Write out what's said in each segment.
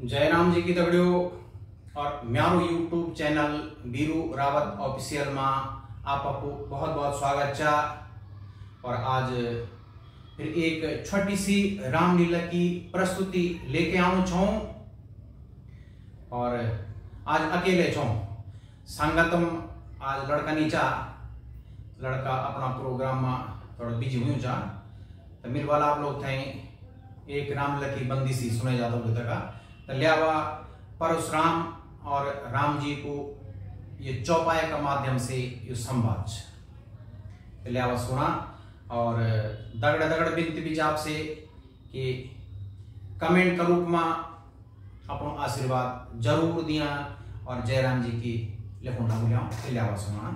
जयराम जी की दगड़ियों और म्यारो YouTube channel Biru Rawat official में आपको बहुत बहुत स्वागत चा। और आज फिर एक छोटी सी रामलीला की प्रस्तुति लेके आऊँ छो। और आज अकेले छो। संगतम आज लड़का नीचा, लड़का अपना प्रोग्राम में थोड़ा बिज़ी हुई चा। तो मिल वाला आप लोग थे एक रामलीला की बंदी सी सुने जाता हूँ का। तो लियावा परशुराम और राम जी को ये चौपाया का माध्यम से ये संवाद तो लियावा सुना और दगड़ दगड़ बिनती भी आपसे कि कमेंट के रूप में अपन आशीर्वाद ज़रूर दिया और जयराम जी की लिखो ना भूलिया लियावा सुना।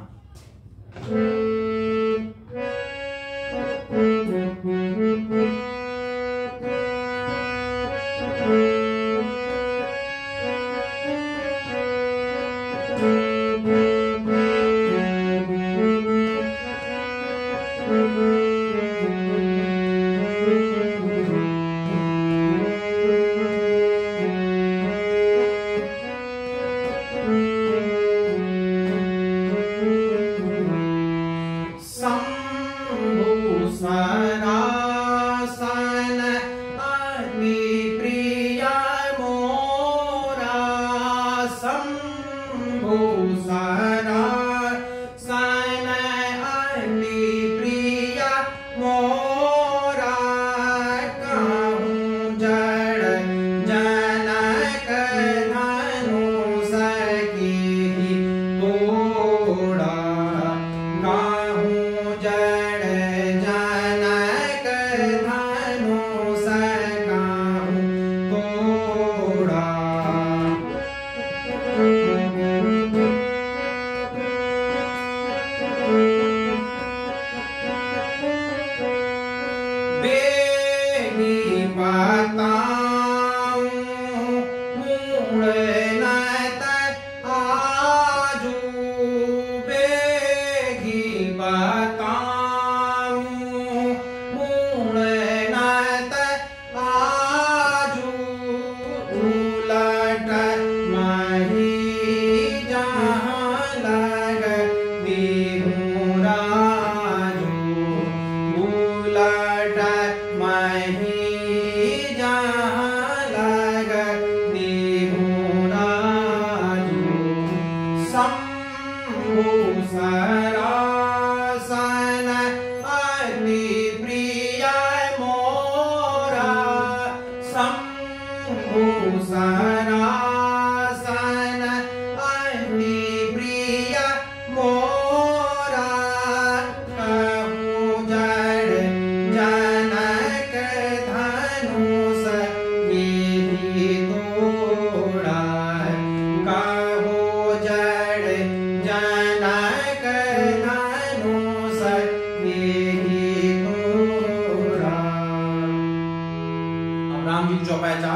나 Lord, my राम जी चौपाया चा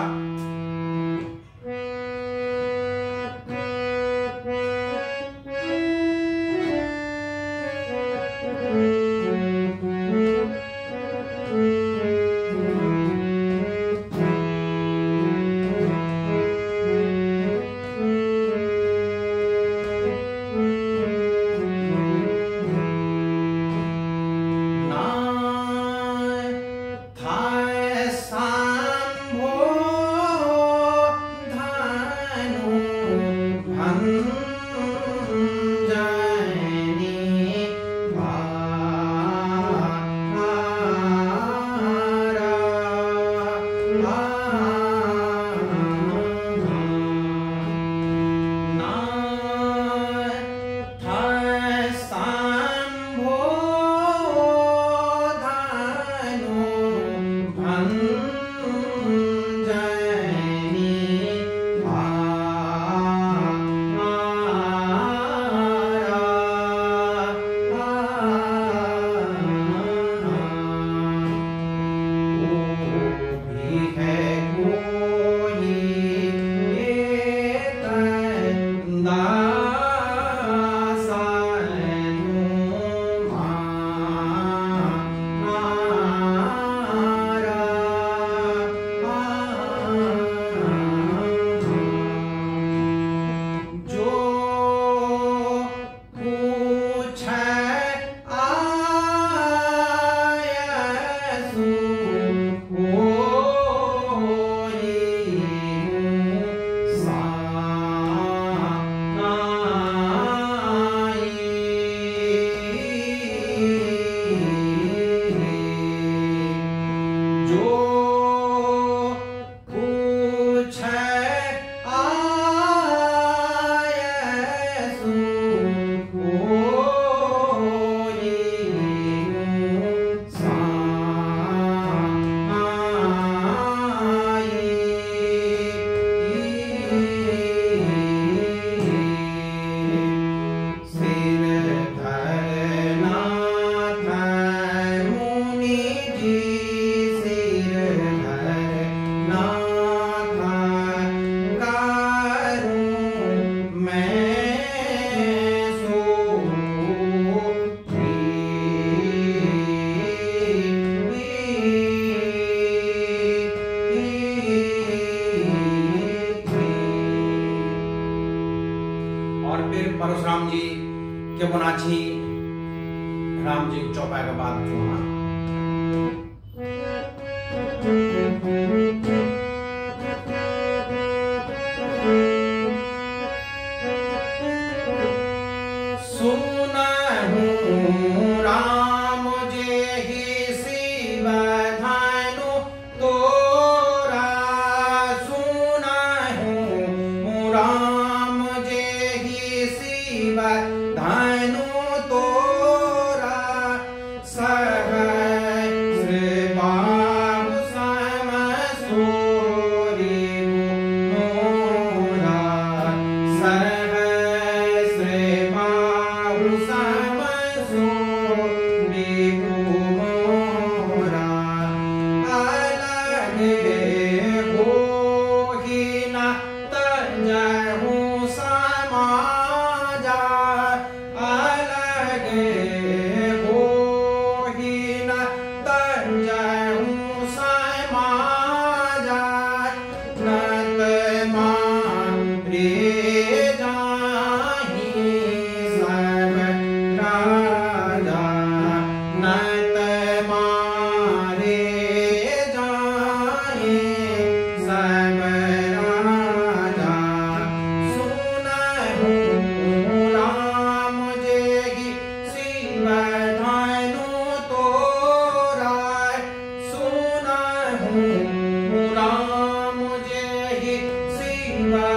राम जी चौपाई के बाद चुना जय जय राम जय जय श्री राम